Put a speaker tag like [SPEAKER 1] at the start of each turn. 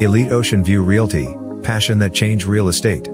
[SPEAKER 1] Elite Ocean View Realty, passion that change real estate.